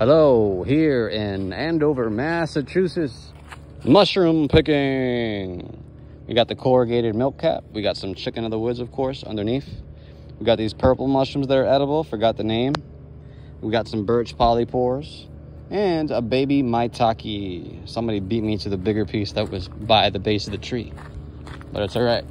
Hello, here in Andover, Massachusetts, mushroom picking. We got the corrugated milk cap. We got some chicken of the woods, of course, underneath. We got these purple mushrooms that are edible, forgot the name. We got some birch polypores and a baby maitake. Somebody beat me to the bigger piece that was by the base of the tree, but it's all right.